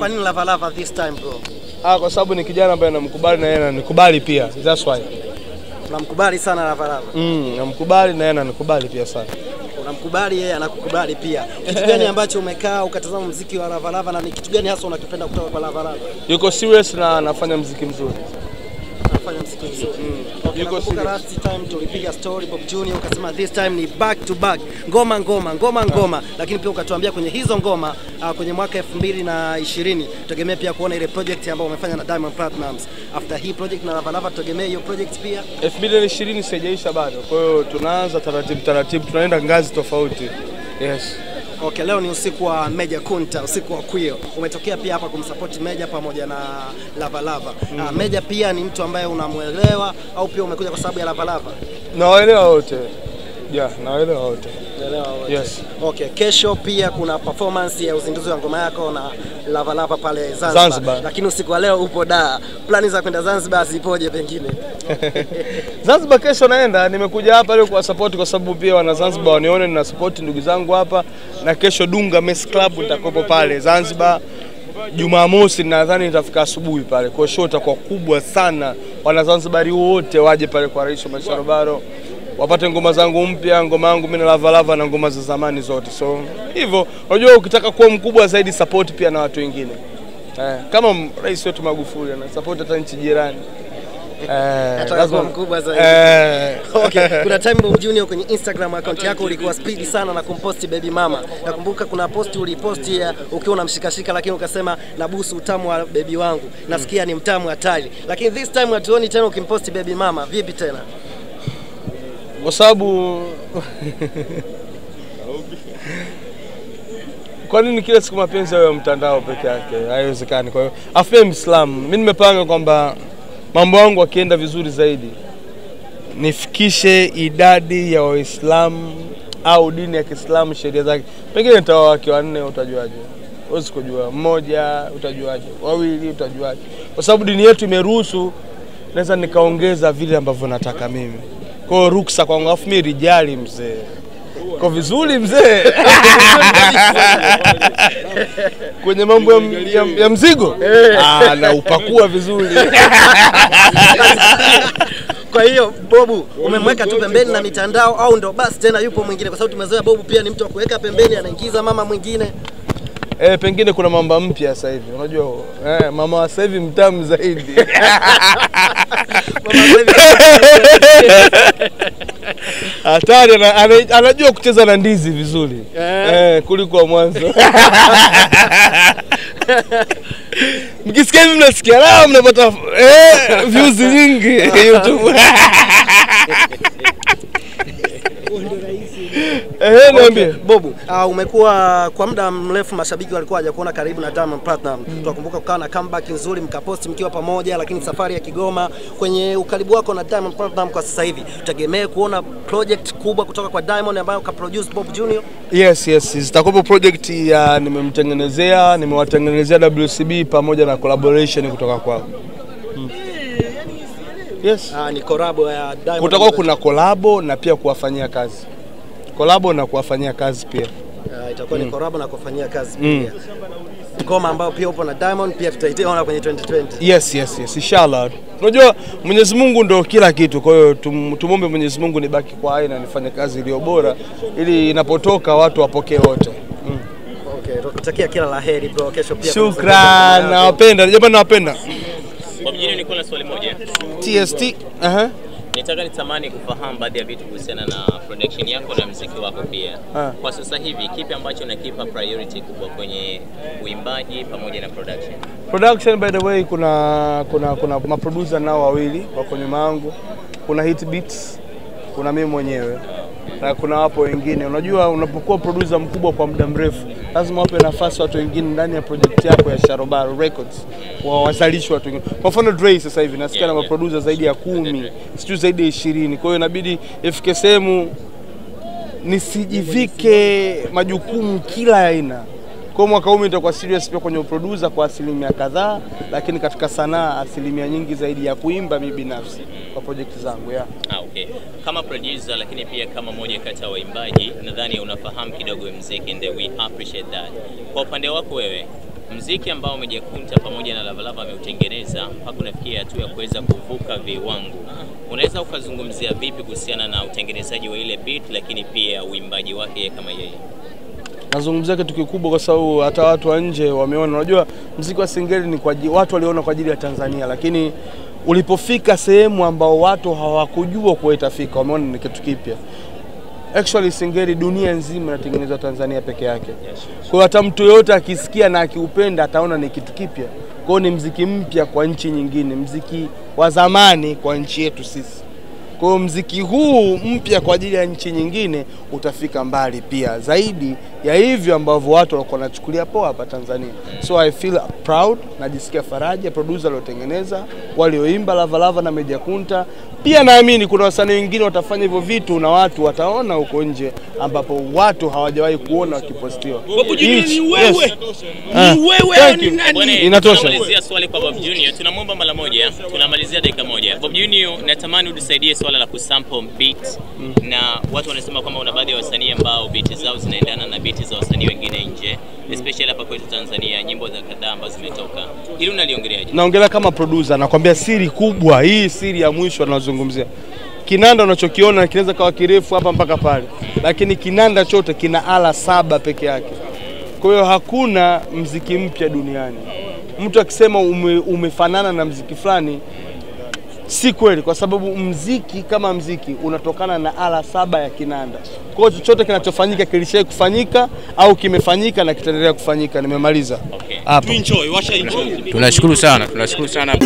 kwa nini Lava Lava this time bro? Ah, kwa sababu ni kijana ambaye namkubali na yeye ananikubali pia. That's why. Unamkubali sana Lava Lava. Mm, namkubali na yeye ananikubali pia sana. Unamkubali yeye anakukubali pia. Kitu gani ambacho umekaa ukatazama muziki wa Lava Lava na ni kitu gani hasa unakipenda kutoka kwa Lava Lava? Yuko serious na anafanya mziki mzuri. Anafanya muziki mzuri. Okay, serious. last time tulipiga story Bob Junior ukasema this time ni back to back. Ngoma ngoma, ngoma ngoma. Lakini pia ukatuambia kwenye hizo ngoma uh, kwenye mwaka 2020 tutegemea pia kuona ile project ambayo umefanya na Diamond Platnumz. After hii project na Lava Lava tutegemea hiyo project pia. 2020 sijaisha bado. Kwa hiyo tunaanza taratibu taratibu, tunaenda ngazi tofauti. Yes. Okay, leo ni usiku wa Meja Kunta, usiku wa Kwio. Umetokea pia hapa kumsapoti Meja pamoja na Lava Lava. Mm. Uh, Meja pia ni mtu ambaye unamwelewa au pia umekuja kwa sababu ya Lava Lava? Nawaelewa wote. Yeah, naelewa wote. Naelewa wote. Yes. Okay, kesho pia kuna performance ya uzinduzi wa ngoma yako na Lava Lava pale Zanzibar. Zanzibar. Lakini usiku wa leo upo da. Plani za kwenda Zanzibar zipoje pengine? Zanzibar kesho naenda, nimekuja hapa leo kwa support kwa sababu pia wana Zanzibar wanione nina support ndugu zangu hapa, na kesho Dunga Mess Club nitakopo pale Zanzibar. Jumamosi nadhani nitafika asubuhi pale, kwa show itakuwa kubwa sana. Wana Zanzibari wote waje pale kwa Rais wa Maisha Robaro wapate ngoma zangu mpya, ngoma yangu mimi na Lava Lava na ngoma za zamani zote. So hivyo, unajua ukitaka kuwa mkubwa zaidi, support pia na watu wengine eh, kama rais wetu Magufuli ana support hata nchi jirani eh, lazima mkubwa zaidi. eh, Okay, kuna time Bob Junior kwenye Instagram account yako ulikuwa speed sana na kumposti baby mama. Nakumbuka kuna posti uliposti ya ukiwa unamshikashika lakini ukasema nabusu utamu wa baby wangu. Nasikia ni mtamu hatari. Lakini this time hatuoni tena ukimposti baby mama. Vipi tena? Kwa sababu kwa nini kila siku mapenzi yawe ya mtandao peke yake? Haiwezekani. Kwa hiyo afu mimi mimi nimepanga kwamba mambo yangu akienda vizuri zaidi nifikishe idadi ya Waislamu au dini ya Kiislamu sheria zake, pengine nitaoa wake wanne, utajuaje? Huwezi kujua. Mmoja utajuaje? Wawili utajuaje? Kwa sababu dini yetu imeruhusu, naweza nikaongeza vile ambavyo nataka mimi. Kwa hiyo ruksa kwangu, afu mimi rijali mzee. Kwa vizuri mzee. Kwenye mambo ya, ya, ya mzigo? Naupakua na upakua vizuri. Kwa hiyo Bobu umemweka tu pembeni na mitandao au ndo? Basi tena yupo mwingine? Kwa sababu tumezoea Bobu pia ni mtu wa kuweka pembeni, anaingiza mama mwingine. Eh, pengine kuna mamba mpya sasa hivi. Unajua eh, mama wa sasa hivi mtamu zaidi. Hatari ana, ana, anajua kucheza na ndizi vizuri eh, kuliko wa mwanzo. Mkisikia hivi mnasikia raha, mnapata eh, views nyingi YouTube. Eh, niambie. Bobu, uh, umekuwa kwa muda mrefu, mashabiki walikuwa hawajakuona karibu na Diamond Platinum. Tunakumbuka kukawa na comeback nzuri, mkaposti mkiwa pamoja, lakini safari ya Kigoma, kwenye ukaribu wako na Diamond Platinum kwa sasa hivi, tutegemee kuona project kubwa kutoka kwa Diamond ambayo ka produce Bob Junior. Yes, yes, zitakuwepo project ya nimemtengenezea, nimewatengenezea WCB pamoja na collaboration kutoka kwao. Mm. Yes. Ah, ni collab ya Diamond. Kutakuwa kuna collab na pia kuwafanyia kazi. Kolabo na kuwafanyia kazi pia. uh, itakuwa mm. ni kolabo na kuwafanyia kazi Mm. pia. Ngoma ambayo pia upo na Diamond pia tutaiona kwenye 2020. Yes, yes, yes, inshallah. Unajua Mwenyezi Mungu ndo kila kitu, kwa hiyo tum, tumombe Mwenyezi Mungu nibaki kwa aina nifanye kazi iliyo bora ili inapotoka watu wapokee wote. Mm. Okay, tukutakia kila la heri bro. Kesho pia Shukran, nawapenda jamani, nawapenda. Kwa mjini nilikuwa na swali moja. TST. Aha. Nitaka nitamani kufahamu baadhi ya vitu kuhusiana na production yako na mziki wako pia. Ha. Kwa sasa hivi kipi ambacho nakipa priority kubwa kwenye uimbaji pamoja na production? Production by the way, kuna kuna kuna maproducer nao wawili wako nyuma yangu. Kuna Hit Beats, kuna mimi mwenyewe na kuna wapo wengine. Unajua, unapokuwa producer mkubwa kwa muda mrefu, lazima wape nafasi watu wengine ndani ya project yako ya Sharobaro Records, wa wazalishi watu wengine. Kwa mfano Dre sasa hivi nasikia Yeah, na yeah. maproducer zaidi ya kumi, sijui zaidi ya ishirini. Kwa hiyo inabidi ifike sehemu nisijivike majukumu kila aina. Kwa mwaka huu nitakuwa serious pia kwenye uproducer kwa asilimia kadhaa, lakini katika sanaa asilimia nyingi zaidi ya kuimba mimi binafsi kwa project zangu yeah. Ah, okay. Kama producer lakini pia kama moja kati ya waimbaji nadhani unafahamu kidogo muziki and we appreciate that. Kwa upande wako wewe mziki ambao Mejakunta pamoja na Lavalava ameutengeneza mpaka unafikia hatua ya kuweza kuvuka viwango, unaweza ukazungumzia vipi kuhusiana na utengenezaji wa ile beat, lakini pia uimbaji wake kama yeye? Nazungumzia kitu kikubwa kwa sababu hata watu wa nje wameona. Unajua mziki wa Singeli ni kwa watu waliona kwa ajili ya Tanzania, lakini ulipofika sehemu ambao watu hawakujua kuwa itafika, wameona ni kitu kipya. Actually Singeli dunia nzima inatengenezwa Tanzania peke yake. Kwa hiyo hata mtu yoyote akisikia na akiupenda ataona ni kitu kipya. Kwa hiyo ni mziki mpya kwa nchi nyingine, mziki wa zamani kwa nchi yetu sisi. Kwa hiyo mziki huu mpya kwa ajili ya nchi nyingine utafika mbali pia zaidi ya hivyo ambavyo watu walikuwa wanachukulia poa hapa Tanzania. So I feel proud, najisikia faraja producer aliotengeneza, walioimba Lavalava na Meja Kunta. Pia naamini kuna wasanii wengine watafanya hivyo vitu na watu wataona huko nje ambapo watu hawajawahi kuona wakipostiwa. Each- yes. Ah, thank ni nani? Inatosha. tunamalizia swali kwa Bob Junior. Tunamwomba mara moja, tunamalizia dakika moja. Junior, natamani utusaidie swala la kusample beat na watu wanasema kwamba una baadhi ya wasanii ambao beat zao zinaendana na beat za wasanii wengine nje, especially hapa kwetu Tanzania, nyimbo za kadhaa ambazo zimetoka. Hili unaliongeleaje? naongelea kama producer, nakwambia siri kubwa hii, siri ya mwisho anazungumzia kinanda. Unachokiona kinaweza kawa kirefu hapa mpaka pale, lakini kinanda chote kina ala saba peke yake. Kwa hiyo hakuna mziki mpya duniani. Mtu akisema ume, umefanana na mziki fulani si kweli, kwa sababu mziki kama mziki unatokana na ala saba ya kinanda. Kwa hiyo chochote kinachofanyika kilishai kufanyika au kimefanyika na kitaendelea kufanyika. Nimemaliza hapo. Okay. Tunashukuru sana, tunashukuru sana.